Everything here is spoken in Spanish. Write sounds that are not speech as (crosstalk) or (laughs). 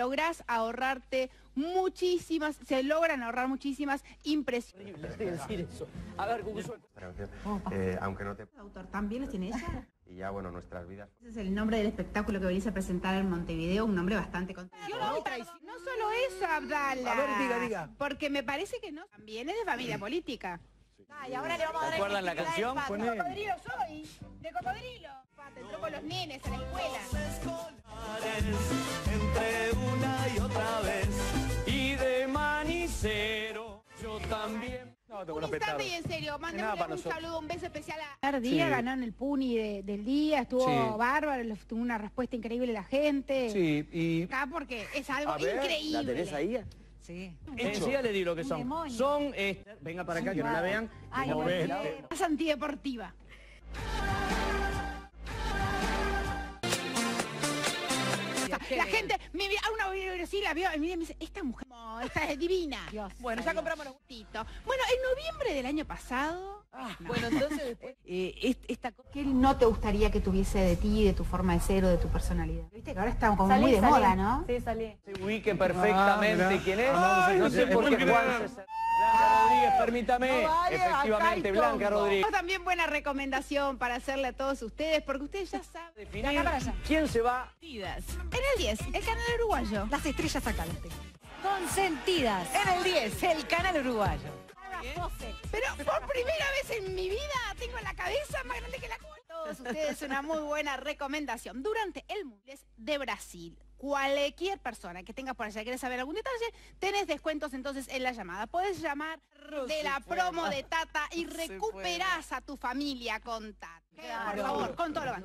lográs ahorrarte muchísimas, se logran ahorrar muchísimas impresiones. decir eso. A ver, eh, aunque no te... ¿Autor también los tiene ella? Y ya, bueno, nuestras vidas... Ese es el nombre del espectáculo que venís a presentar en Montevideo, un nombre bastante... No, no solo eso, Abdala. A ver, diga, diga. Porque me parece que no, también es de familia política. y ahora le vamos a dar ¿Recuerdan la canción? De cocodrilo soy, de cocodrilo. Te entró con los nenes a la escuela. Manicero yo también. No, tengo Un instante y en serio, mandémosle un nosotros. saludo, un beso especial a... El día Sí. ganó en el Puni de- del día, estuvo Sí. bárbaro, tuvo una respuesta increíble la gente. Sí, y... Acá porque es algo A ver, increíble. ¿la tenés ahí? Sí. Enseguida le digo lo que son. demonio. Son, eh, venga para acá que no la vean. Ay, No quiero. Es antideportiva. La gente me mira, a una sí la vio y mira y me dice, esta mujer, no, esta es divina. Dios. bueno, ya compramos los gustitos. Bueno, en noviembre del año pasado, Bueno, entonces después, (laughs) eh, est- esta cosa... ¿qué no te gustaría que tuviese de ti, de tu forma de ser o de tu personalidad? Viste que ahora está como Salí, muy de salí. moda, ¿no? Sí, salí. Se ubique perfectamente Ah, quién es. Ay, no sé es por qué grave. Juan César. Blanca Rodríguez, permítame. No vale, Efectivamente, Blanca. Rodríguez. También buena recomendación para hacerle a todos ustedes, porque ustedes ya saben. Definir acá para allá. quién se va. En el 10, el canal uruguayo. Las estrellas acá las tengo. Consentidas. En el 10, el canal uruguayo. Pero por primera vez en mi vida tengo la cabeza más grande que la cola. Todos ustedes una muy buena recomendación. Durante el Mundial de Brasil, cualquier persona que tengas por allá, quieres saber algún detalle, tenés descuentos entonces en la llamada. Podés llamar de la promo de Tata y recuperás a tu familia con Tata. Por favor, con todo lo que